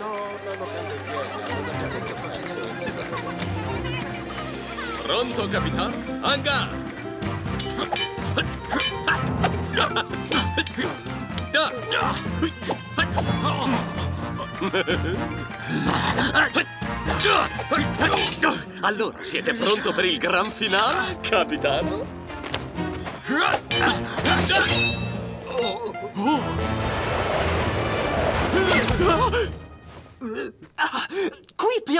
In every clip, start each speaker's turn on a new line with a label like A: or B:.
A: No, no, no, cambia piede.
B: Pronto, capitano? Anga! Allora, siete pronto per il gran finale, capitano?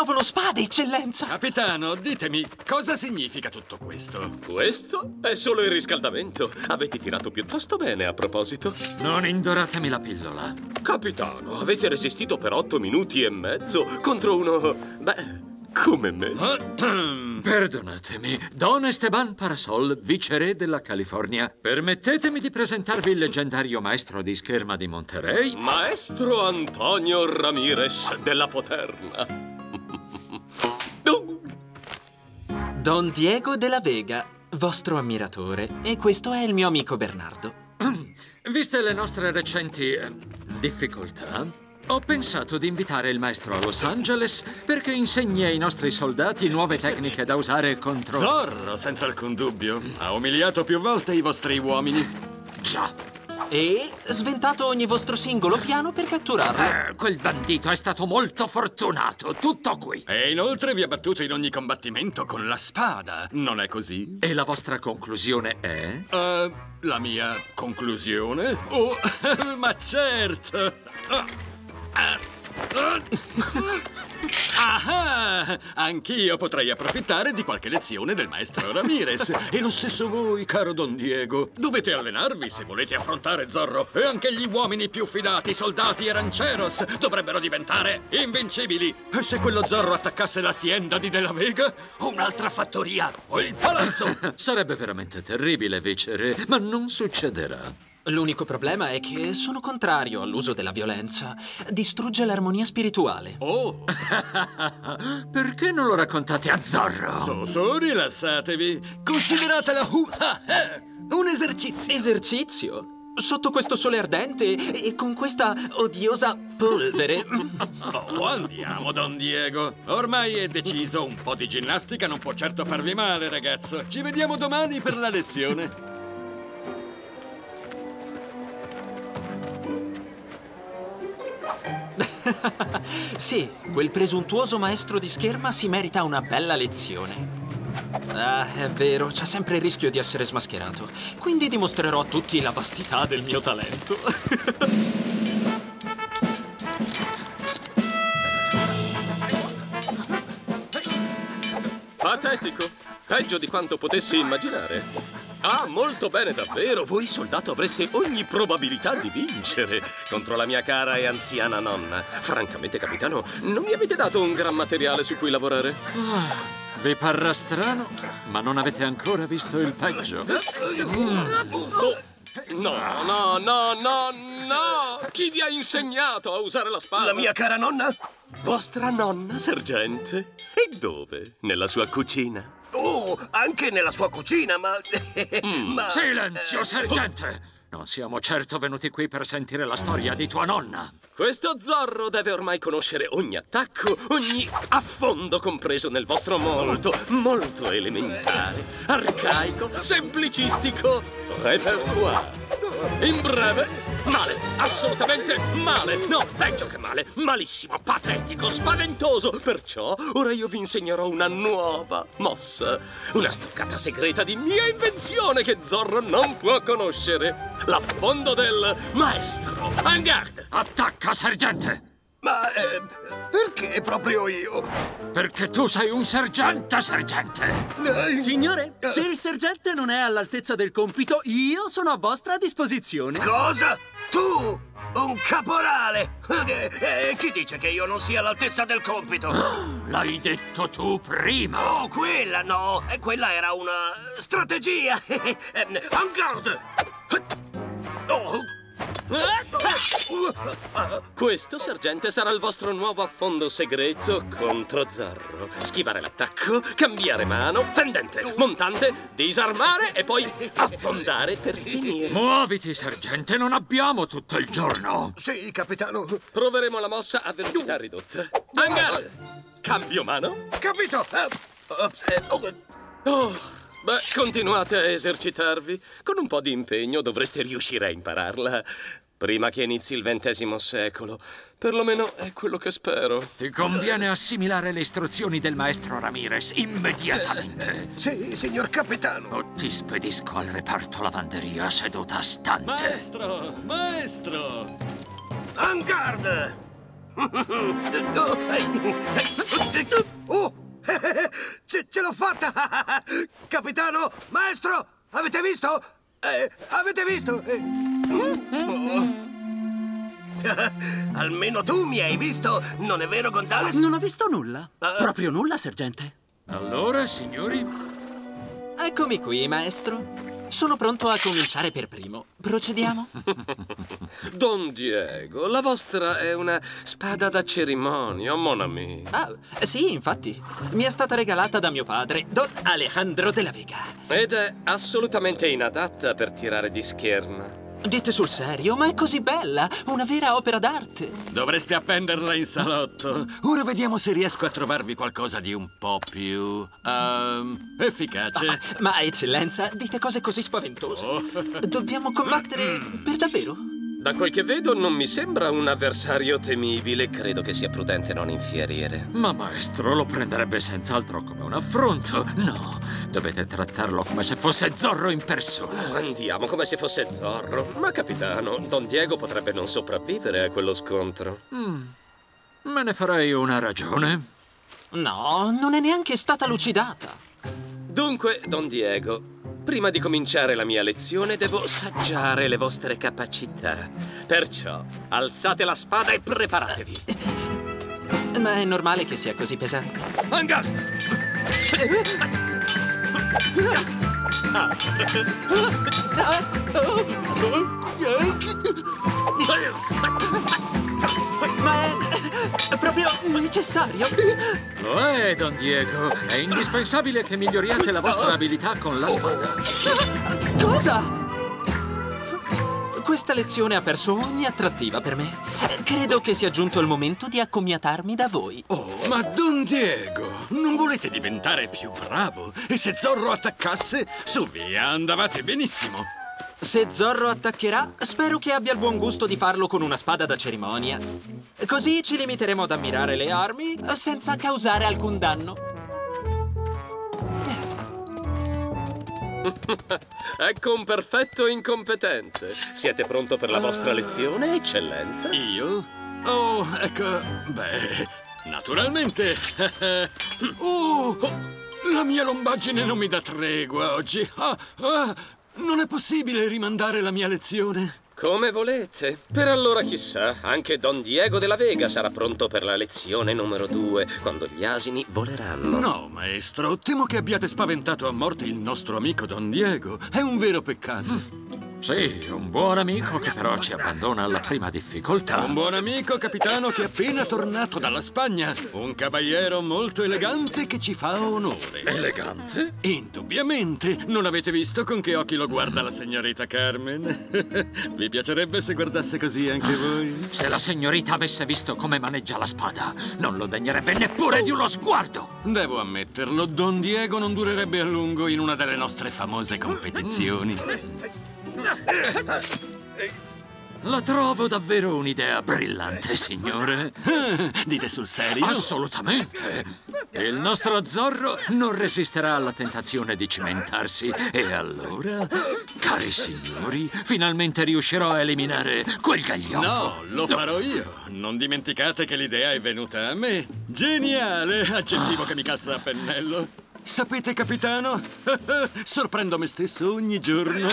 C: Piovono spade, eccellenza!
B: Capitano, ditemi, cosa significa tutto questo? Questo è solo il riscaldamento. Avete tirato piuttosto bene, a proposito.
D: Non indoratemi la pillola.
B: Capitano, avete resistito per otto minuti e mezzo contro uno... beh, come me.
D: Perdonatemi, Don Esteban Parasol, viceré della California. Permettetemi di presentarvi il leggendario maestro di scherma di Monterey.
B: Maestro Antonio Ramirez della Poterna.
C: Don Diego della Vega, vostro ammiratore. E questo è il mio amico Bernardo.
D: Viste le nostre recenti eh, difficoltà, ho pensato di invitare il maestro a Los Angeles perché insegni ai nostri soldati nuove tecniche da usare contro...
B: Zorro, senza alcun dubbio. Ha umiliato più volte i vostri uomini.
D: Già.
C: E sventato ogni vostro singolo piano per catturarlo.
D: Eh, quel bandito è stato molto fortunato, tutto qui.
B: E inoltre vi ha battuto in ogni combattimento con la spada. Non è così?
D: E la vostra conclusione è?
B: Uh, la mia conclusione? Oh, ma certo! Ah, anch'io potrei approfittare di qualche lezione del maestro Ramirez. E lo stesso voi, caro Don Diego. Dovete allenarvi se volete affrontare Zorro. E anche gli uomini più fidati, soldati e rancheros, dovrebbero diventare invincibili. E se quello Zorro attaccasse l'hacienda di Della Vega? O un'altra fattoria? O il palazzo?
D: Sarebbe veramente terribile, vicere, ma non succederà.
C: L'unico problema è che sono contrario all'uso della violenza. Distrugge l'armonia spirituale.
B: Oh!
D: Perché non lo raccontate a Zorro?
B: Su, su, rilassatevi. Consideratela uh, eh, un esercizio.
C: Esercizio? Sotto questo sole ardente e con questa odiosa polvere.
B: Oh, andiamo, Don Diego. Ormai è deciso, un po' di ginnastica non può certo farvi male, ragazzo. Ci vediamo domani per la lezione.
C: sì, quel presuntuoso maestro di scherma si merita una bella lezione. Ah, è vero, c'è sempre il rischio di essere smascherato. Quindi dimostrerò a tutti la vastità del mio talento.
B: Patetico. Peggio di quanto potessi immaginare. Ah, molto bene, davvero. Voi, soldato, avreste ogni probabilità di vincere contro la mia cara e anziana nonna. Francamente, capitano, non mi avete dato un gran materiale su cui lavorare.
D: Ah, vi parrà strano, ma non avete ancora visto il peggio.
B: Mm. Oh. No, no, no, no, no! Chi vi ha insegnato a usare la spada?
E: La mia cara nonna?
B: Vostra nonna, sergente? E dove? Nella sua cucina?
E: Oh, anche nella sua cucina, ma...
D: Mm. ma... Silenzio, sergente! Non siamo certo venuti qui per sentire la storia di tua nonna.
B: Questo Zorro deve ormai conoscere ogni attacco, ogni affondo compreso nel vostro molto, molto elementare, arcaico, semplicistico repertoire. In breve, male, assolutamente male. No, peggio che male, malissimo, patetico, spaventoso. Perciò ora io vi insegnerò una nuova mossa, una stoccata segreta di mia invenzione che Zorro non può conoscere. L'affondo del maestro. En garde!
D: Attacca, sergente!
E: Ma eh, perché proprio io?
D: Perché tu sei un sergente, sergente!
F: Eh, Signore, se il sergente non è all'altezza del compito, io sono a vostra disposizione.
E: Cosa? Tu? Un caporale! E eh, chi dice che io non sia all'altezza del compito?
D: L'hai detto tu prima!
E: Oh, quella no! Quella era una strategia! en garde! Oh!
B: Questo, sergente, sarà il vostro nuovo affondo segreto contro Zorro. Schivare l'attacco, cambiare mano, fendente, montante, disarmare e poi affondare per finire.
D: Muoviti, sergente, non abbiamo tutto il giorno.
E: Sì, capitano.
B: Proveremo la mossa a velocità ridotta. Hangar! Cambio mano?
E: Capito? Eh, ops, eh, oh,
B: Oh, beh, continuate a esercitarvi. Con un po' di impegno dovreste riuscire a impararla. Prima che inizi il ventesimo secolo. Perlomeno è quello che spero.
D: Ti conviene assimilare le istruzioni del maestro Ramirez immediatamente.
E: Sì, signor capitano.
D: O ti spedisco al reparto lavanderia seduta a stante.
B: Maestro! Maestro!
E: En garde! Oh, ce, ce l'ho fatta! Capitano, maestro, avete visto? Eh, avete visto? Eh. Almeno tu mi hai visto, non è vero, Gonzales?
F: Non ho visto nulla.
E: Ah.
F: Proprio nulla, sergente.
D: Allora, signori,
C: Eccomi qui, maestro. Sono pronto a cominciare per primo. Procediamo?
B: Don Diego, la vostra è una spada da cerimonia, mon ami.
C: Ah, sì, infatti. Mi è stata regalata da mio padre, Don Alejandro de la Vega.
B: Ed è assolutamente inadatta per tirare di scherma.
C: Dite sul serio, ma è così bella! Una vera opera d'arte!
G: Dovreste appenderla in salotto. Ora vediamo se riesco a trovarvi qualcosa di un po' più... ehm, efficace.
C: Ma, eccellenza, dite cose così spaventose. Dobbiamo combattere per davvero?
B: Da quel che vedo non mi sembra un avversario temibile, credo che sia prudente non infierire.
D: ma maestro lo prenderebbe senz'altro come un affronto. No, dovete trattarlo come se fosse Zorro in persona.
B: Andiamo come se fosse Zorro. Ma capitano, Don Diego potrebbe non sopravvivere a quello scontro.
D: Me ne farei una ragione.
C: No, non è neanche stata lucidata.
B: Dunque, Don Diego, prima di cominciare la mia lezione devo saggiare le vostre capacità. Perciò, alzate la spada e preparatevi.
C: Ma è normale che sia così pesante.
B: Hangar!
C: Ma necessario.
D: Lo è, Don Diego. È indispensabile che miglioriate la vostra abilità con la spada.
C: Cosa? Questa lezione ha perso ogni attrattiva per me. Credo che sia giunto il momento di accomiatarmi da voi.
G: Oh, ma Don Diego, non volete diventare più bravo? E se Zorro attaccasse, su via, andavate benissimo.
C: Se Zorro attaccherà, spero che abbia il buon gusto di farlo con una spada da cerimonia. Così ci limiteremo ad ammirare le armi senza causare alcun danno.
B: Ecco un perfetto incompetente. Siete pronto per la vostra lezione, eccellenza?
G: Io? Oh, ecco, beh, naturalmente. oh, la mia lombaggine non mi dà tregua oggi. Ah, ah, non è possibile rimandare la mia lezione?
B: Come volete. Per allora chissà, anche Don Diego della Vega sarà pronto per la lezione numero due, quando gli asini voleranno.
G: No, maestro, temo che abbiate spaventato a morte il nostro amico Don Diego. È un vero peccato.
D: Sì, un buon amico che però ci abbandona alla prima difficoltà.
G: Un buon amico, capitano, che è appena tornato dalla Spagna. Un caballero molto elegante che ci fa onore.
D: Elegante?
G: Indubbiamente. Non avete visto con che occhi lo guarda la signorita Carmen? Vi piacerebbe se guardasse così anche voi?
D: Se la signorita avesse visto come maneggia la spada, non lo degnerebbe neppure di uno sguardo.
G: Devo ammetterlo, Don Diego non durerebbe a lungo in una delle nostre famose competizioni.
D: La trovo davvero un'idea brillante, signore.
G: Dite sul serio?
D: Assolutamente. Il nostro Zorro non resisterà alla tentazione di cimentarsi. E allora, cari signori, finalmente riuscirò a eliminare quel gagliofo.
G: No, lo farò io. Non dimenticate che l'idea è venuta a me. Geniale! Aggettivo che mi calza a pennello. Sapete, capitano? Sorprendo me stesso ogni giorno.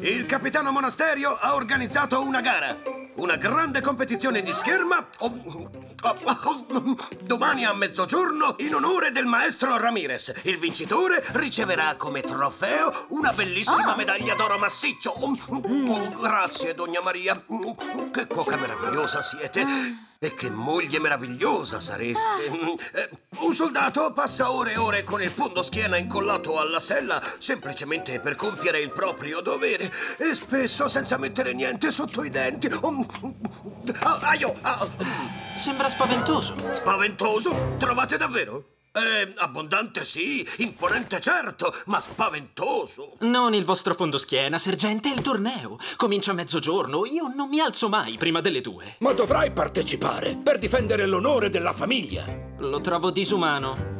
E: Il capitano Monasterio ha organizzato una gara. Una grande competizione di scherma. Domani a mezzogiorno, in onore del maestro Ramirez, il vincitore riceverà come trofeo una bellissima medaglia d'oro massiccio. Oh, Grazie, Dogna Maria. Che cuoca meravigliosa siete. E che moglie meravigliosa sareste. Eh, Un soldato passa ore e ore con il fondo schiena incollato alla sella semplicemente per compiere il proprio dovere e spesso senza mettere niente sotto i denti. Ah, aio, ah.
C: Sembra spaventoso.
E: Spaventoso? Trovate davvero? Eh, abbondante sì, imponente certo, ma spaventoso.
C: Non il vostro fondoschiena, sergente, è il torneo. Comincia a mezzogiorno. Io non mi alzo mai prima delle due.
H: Ma dovrai partecipare per difendere l'onore della famiglia.
C: Lo trovo disumano.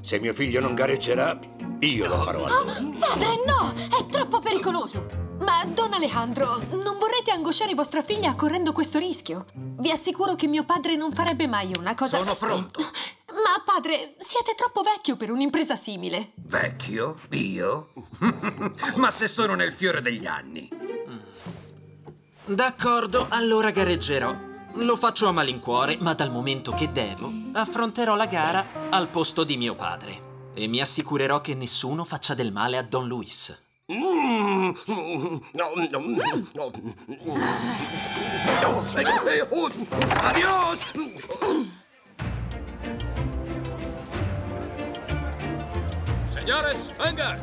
H: Se mio figlio non gareggerà, io lo farò allora.
I: Padre, no! È troppo pericoloso! Don Alejandro, non vorrete angosciare vostra figlia correndo questo rischio? Vi assicuro che mio padre non farebbe mai una cosa...
G: Sono pronto.
I: Ma, padre, siete troppo vecchio per un'impresa simile.
E: Vecchio? Io? ma se sono nel fiore degli anni.
C: D'accordo, allora gareggerò. Lo faccio a malincuore, ma dal momento che devo, affronterò la gara al posto di mio padre. E mi assicurerò che nessuno faccia del male a Don Luis.
E: No, no, no. No, oh, adios!
B: Signores, venga!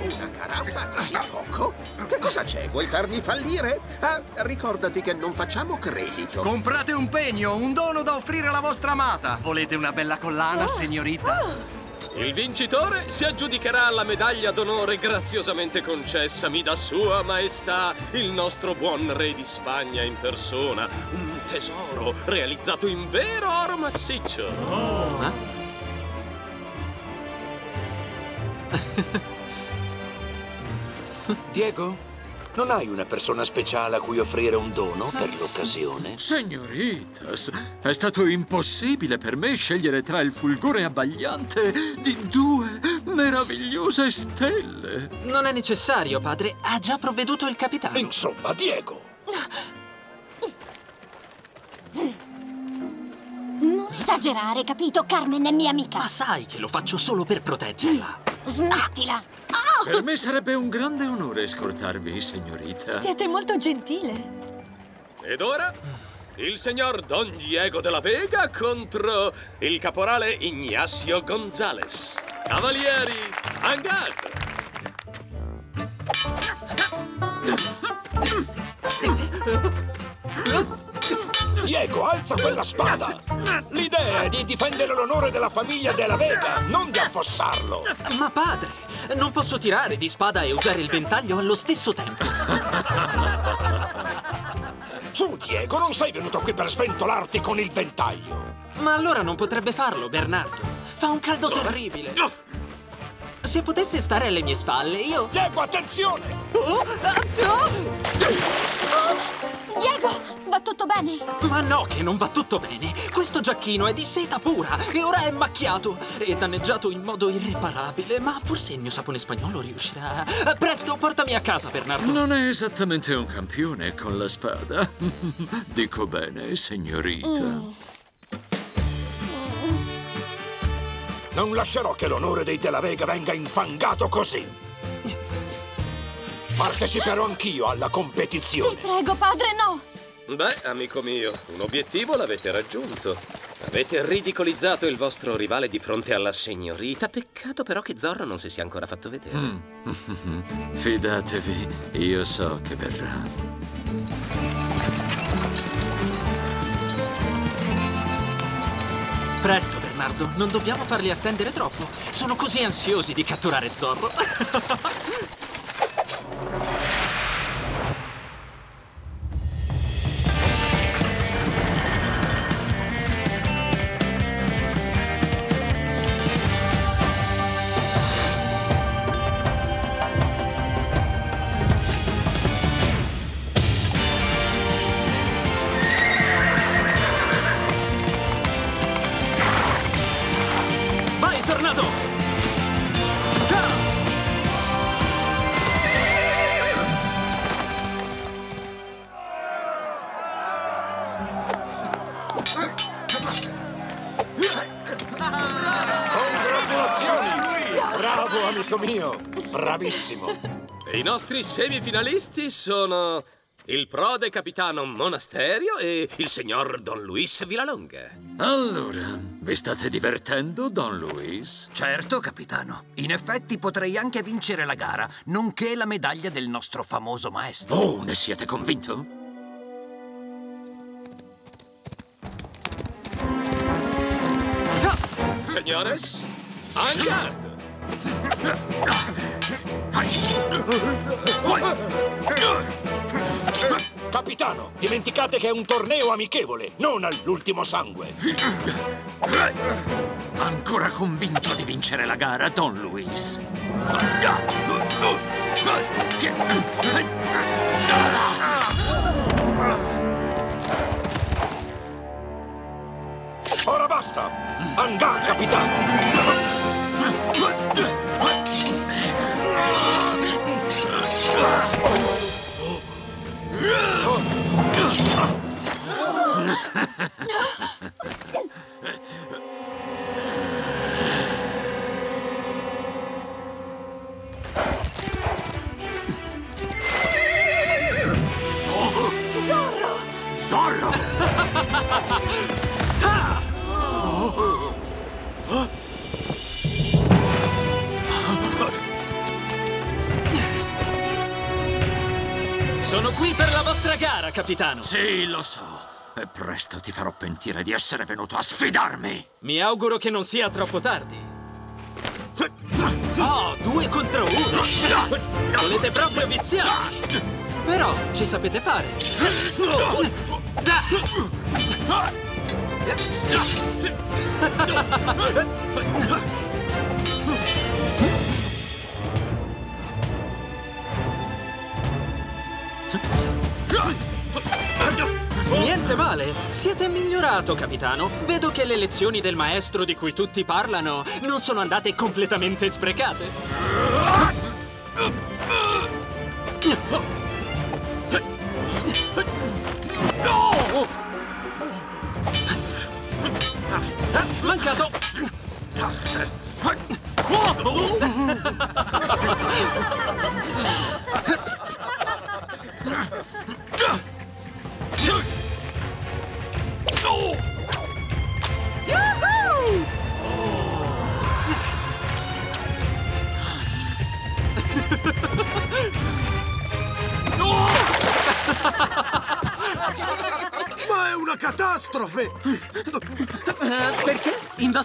A: Una caraffa così poco? Che cosa c'è? Vuoi farmi fallire? Ah, ricordati che non facciamo credito.
F: Comprate un pegno, un dono da offrire alla vostra amata. Volete una bella collana, signorita?
B: Il vincitore si aggiudicherà la medaglia d'onore graziosamente concessami da Sua Maestà, il nostro buon re di Spagna in persona. Un tesoro realizzato in vero oro massiccio.
H: Diego, non hai una persona speciale a cui offrire un dono per l'occasione?
D: Signoritas, è stato impossibile per me scegliere tra il fulgore abbagliante di due meravigliose stelle.
C: Non è necessario, padre. Ha già provveduto il capitano.
H: Insomma, Diego,
I: Non
J: Esagerare, capito? Carmen è mia amica.
C: Ma sai che lo faccio solo per proteggerla.
J: Smettila.
D: Per me sarebbe un grande onore scortarvi, signorita.
I: Siete molto gentile.
B: Ed ora il signor Don Diego de la Vega contro il caporale Ignacio Gonzales. Cavalieri, en garde!
H: Diego, alza quella spada! L'idea è di difendere l'onore della famiglia della Vega, non di affossarlo!
C: Ma padre, non posso tirare di spada e usare il ventaglio allo stesso tempo.
H: Su, Diego, non sei venuto qui per sventolarti con il ventaglio!
C: Ma allora non potrebbe farlo, Bernardo. Fa un caldo terribile. Se potesse stare alle mie spalle, io...
H: Diego, attenzione!
C: Oh, ah, oh!
J: Va tutto bene?
C: Ma no, che non va tutto bene. Questo giacchino è di seta pura e ora è macchiato e danneggiato in modo irreparabile. Ma forse il mio sapone spagnolo riuscirà. Presto, portami a casa, Bernardo.
D: Non è esattamente un campione con la spada. Dico bene, signorita.
H: Non lascerò che l'onore dei Della Vega venga infangato così! Parteciperò anch'io alla competizione!
J: Prego, padre, no.
B: Beh, amico mio, un obiettivo l'avete raggiunto. Avete ridicolizzato il vostro rivale di fronte alla signorita. Peccato però che Zorro non si sia ancora fatto vedere.
D: Fidatevi, io so che verrà.
C: Presto, Bernardo, non dobbiamo farli attendere troppo. Sono così ansiosi di catturare Zorro. Tornado!
H: Congratulazioni! Bravo, amico mio! Bravissimo!
B: I nostri semifinalisti sono il prode capitano Monasterio e il signor Don Luis Villalonga.
D: Allora, vi state divertendo, Don Luis?
E: Certo, capitano. In effetti potrei anche vincere la gara, nonché la medaglia del nostro famoso maestro.
D: Oh, ne siete convinto?
B: Signores, en garde!
H: Capitano, dimenticate che è un torneo amichevole, non all'ultimo sangue.
D: Ancora convinto di vincere la gara, Don Luis?
H: Ora basta! Angar, capitano!
J: Zorro!
D: Zorro!
C: Sono qui per la vostra gara, capitano.
D: Sì, lo so. Presto ti farò pentire di essere venuto a sfidarmi.
C: Mi auguro che non sia troppo tardi. Oh, due contro uno! Volete proprio viziarmi? Però ci sapete fare. Niente male, siete migliorato, capitano. Vedo che le lezioni del maestro di cui tutti parlano non sono andate completamente sprecate.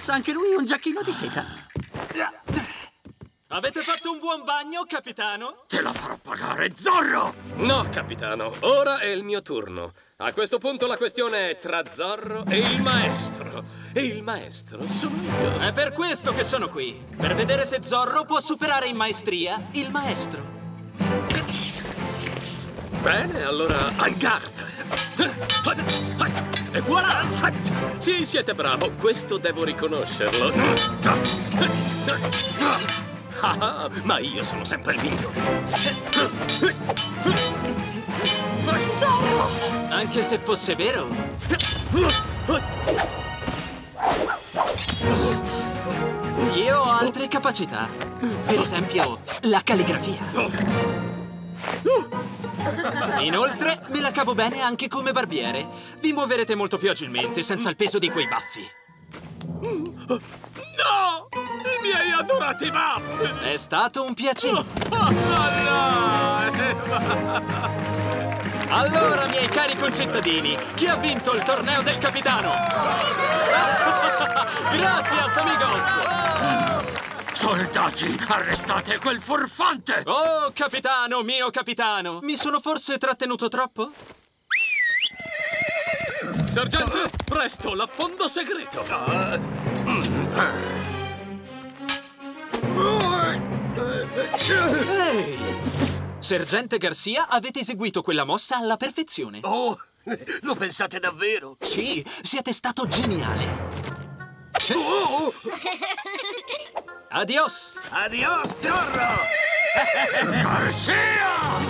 F: Indossa anche lui un giacchino di seta.
C: Avete fatto un buon bagno, capitano?
D: Te la farò pagare, Zorro!
B: No, capitano, ora è il mio turno. A questo punto la questione è tra Zorro e il maestro. E il maestro sono io.
C: È per questo che sono qui. Per vedere se Zorro può superare in maestria il maestro.
B: Bene, allora, en garde! E voilà! Sì, siete bravo, questo devo riconoscerlo. Ah, ma io sono sempre il migliore.
J: Zorro!
C: Anche se fosse vero. Io ho altre capacità. Per esempio, la calligrafia. Inoltre, me la cavo bene anche come barbiere. Vi muoverete molto più agilmente senza il peso di quei baffi.
B: No! I miei adorati baffi!
C: È stato un piacere. Allora, miei cari concittadini, chi ha vinto il torneo del capitano? Gracias, amigos!
D: Soldati, arrestate quel furfante!
C: Oh, capitano, mio capitano! Mi sono forse trattenuto troppo?
B: Sergente, presto, l'affondo segreto!
C: Ehi! Sergente Garcia, avete eseguito quella mossa alla perfezione.
E: Oh, lo pensate davvero?
C: Sì, siete stato geniale.
E: Oh,
C: Adios!
E: adios, Zorro!
D: Garcia!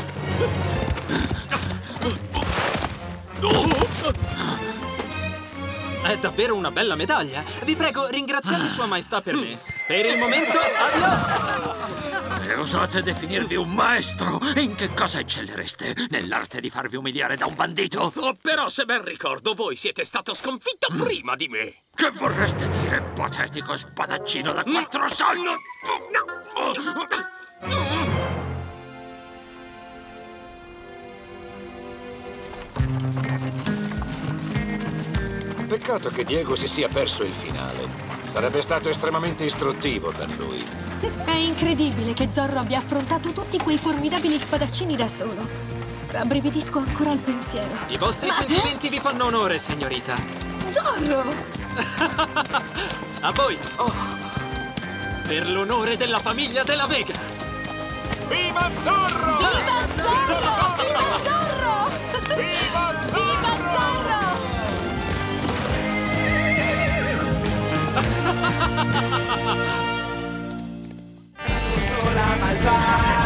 C: È davvero una bella medaglia. Vi prego, ringraziate Sua Maestà per me. Per il momento, adios!
D: Osate definirvi un maestro? In che cosa eccellereste? Nell'arte di farvi umiliare da un bandito?
B: Oh, però, se ben ricordo, voi siete stato sconfitto prima di me.
D: Che vorreste dire, patetico spadaccino da quattro soldi?
H: Peccato che Diego si sia perso il finale. Sarebbe stato estremamente istruttivo per lui.
I: È incredibile che Zorro abbia affrontato tutti quei formidabili spadaccini da solo. Rabbrividisco ancora al pensiero.
C: I vostri
I: Ma-
C: sentimenti vi fanno onore, signorita.
I: Zorro!
C: A voi! Per l'onore della famiglia della Vega!
H: Viva Zorro!
I: Viva Zorro! la maldad.